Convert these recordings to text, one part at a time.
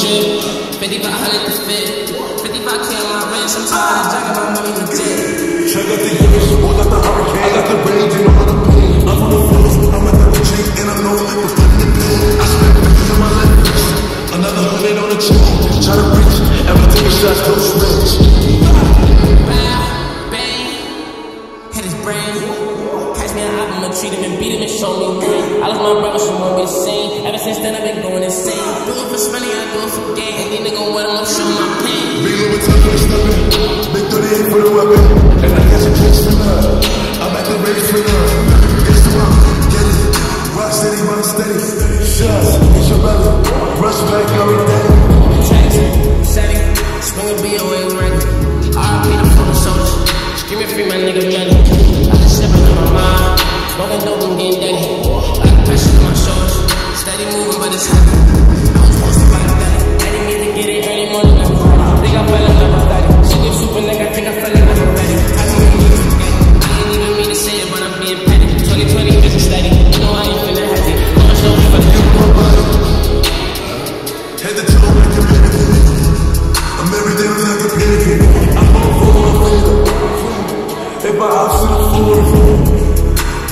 drip. 5500 to fit. 55k on wrist, I'm tired of jacking my money legit. Check out the Urus, I got the Huracan, I got the range, and all the pain. I'm on the floors, I'm at the chain, and I know the fun in pain. I spent fifty on my left another hundred on the chain. Try to reach, every take shots, close range. Bang, bang. Hit his brain. Catch me an album, treat him and beat him and show me rain. I lost my brother, she won't be seen. Ever since then, I've been going insane. Do it for money, I do it for gain. Any nigga want him, I'm showing my pain. Big Louis Tucker is stepping, big 38 for the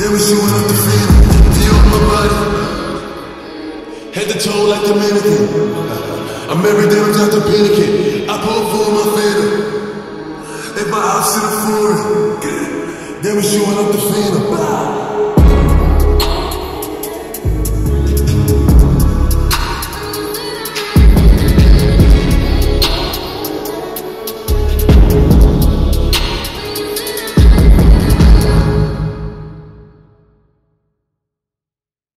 then we shooting up the field. Head to toe like a mannequin. I'm every day like a panicking. I pull for my fader. If I ops in the floor, then we shooting up the field.